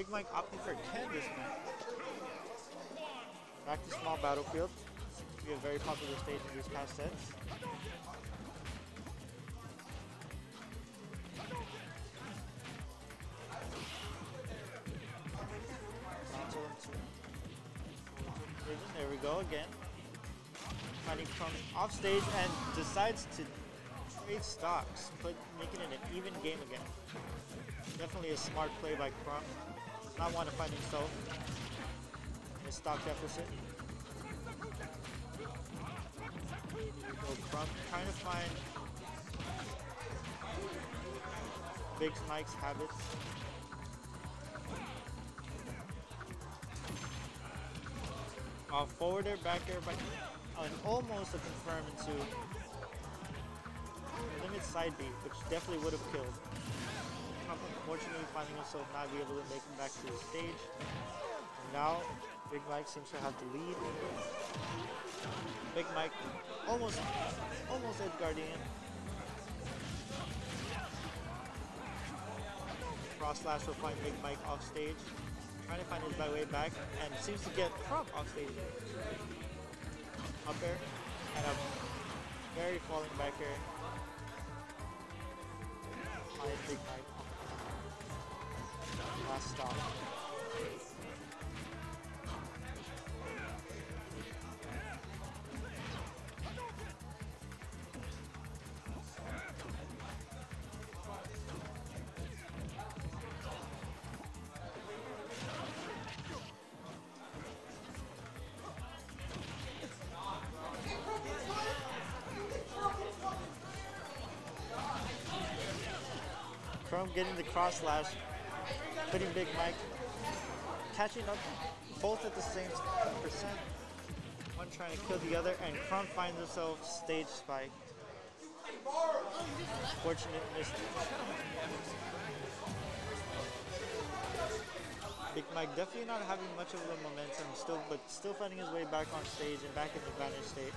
Big Mike opting for Ken this match. Back to small battlefield. Be a very popular stage in these past sets. There we go again. Fighting from off stage and decides to trade stocks, but making it an even game again. Definitely a smart play by Crump. Not want to find himself in a stock deficit. So Crump trying to find Big Mike's habits. Uh, forwarder, backer, but uh, almost a confirm into limit side B, which definitely would have killed. Unfortunately finding himself not be able to make him back to the stage. And now Big Mike seems to have the lead. Big Mike almost almost edge guarding. Cross slash will find Big Mike off stage trying to find his way back and seems to get Crump off stage. Up there and a very falling back here. High big Mike. Last stop. Crump getting the cross slash, putting Big Mike, catching up both at the same percent. One trying to kill the other, and Crump finds himself stage spike. Fortunate missed. Big Mike definitely not having much of the momentum still, but still finding his way back on stage and back in the advantage state.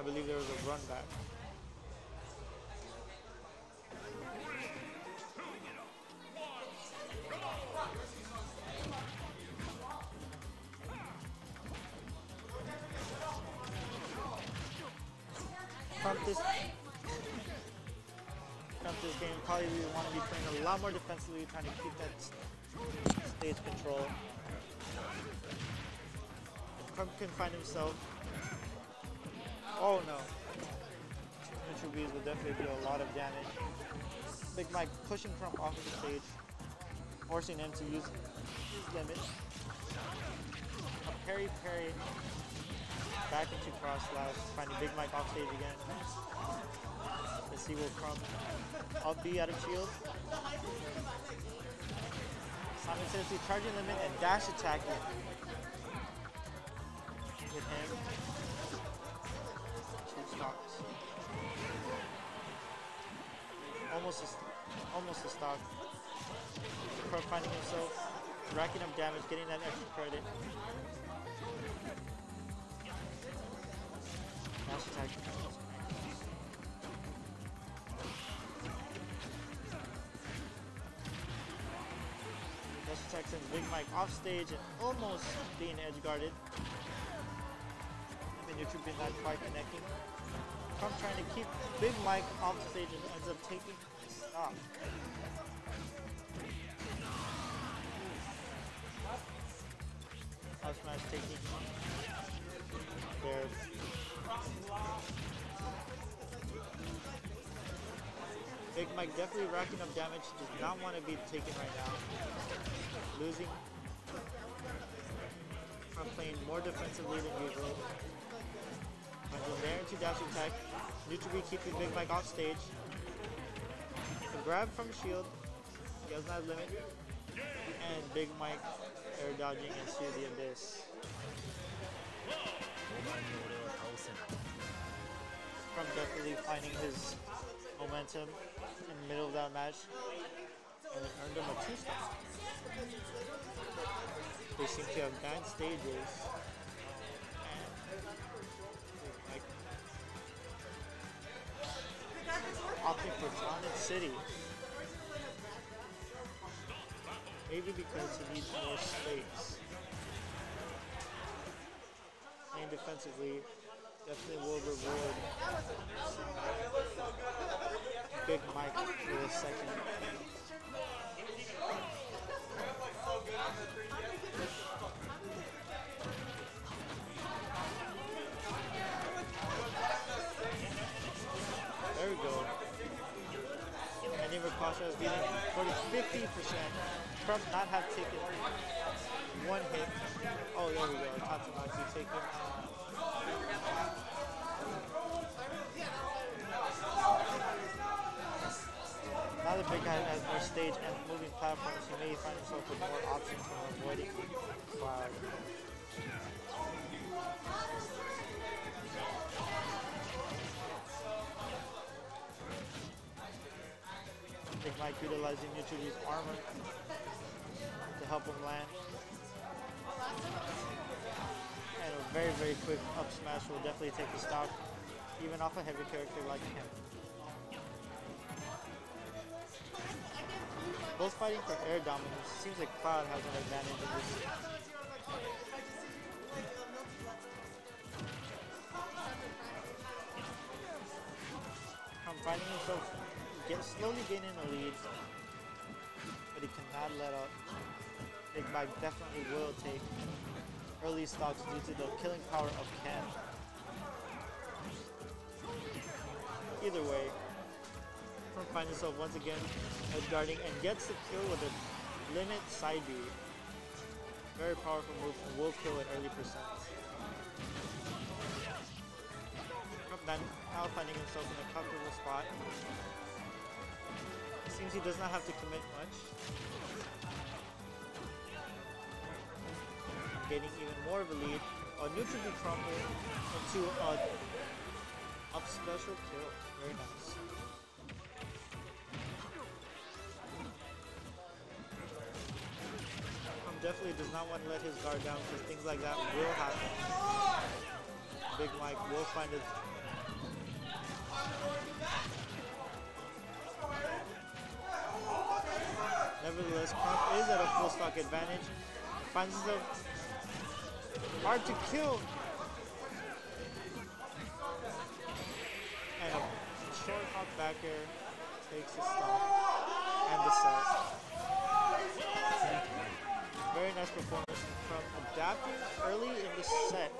I believe there was a run back. From this, from this game, probably we want to be playing a lot more defensively, trying to keep that stage control. Crump can find himself. Oh no. Bees will definitely do a lot of damage. Big Mike pushing Crump off of the stage, forcing him to use his limit. A parry parry back into cross slash, finding Big Mike off stage again. Let's see will Crump up B out of shield. Simon Simultaneously charging limit and dash attacking with him. Almost a, almost a stock. Pro finding himself, racking up damage, getting that extra credit. Dash attack. Dash attack sends Big Mike off stage and almost being edge guarded and YouTube been not quite connecting. Crump trying to keep Big Mike off stage and ends up taking stop. House smash taking there. Big Mike definitely racking up damage, does not want to be taken right now. Losing. I'm playing more defensively than usual. Until there into dash attack. Neutral keeping Big Mike off stage. A grab from shield. He does not limit. And Big Mike air dodging into the abyss. From definitely finding his momentum in the middle of that match. And it earned him a two star. They seem to have bad stages City. Maybe because he needs more space. And defensively definitely will reward Big Mike for a second. Pasha is beating 50% from not have taken one hit. Oh, there we go. Tatsumaki taking Now the big guy has more stage and moving platforms, he may find himself with more options for avoiding Cloud. Mike utilizing Mitsubi's armor to help him land. And a very, very quick up smash will definitely take the stock, even off a heavy character like him. Both fighting for air dominance. Seems like Cloud has an advantage in this. I'm finding himself get, slowly gaining a lead, but he cannot let up. Big Mike definitely will take early stocks due to the killing power of Ken. Either way, from finds himself once again guarding and gets the kill with a limit side B. Very powerful move and will kill at early percent. Then now finding himself in a comfortable spot. Seems he does not have to commit much. I'm Getting even more of a lead. A neutral be crumble into a up special kill. Very nice. Um, definitely does not want to let his guard down because things like that will happen. Big Mike will find his Nevertheless, Crump is at a full stock advantage. Finds himself hard to kill. And a short hop back air takes the stock and the set. Very nice performance from adapting early in the set.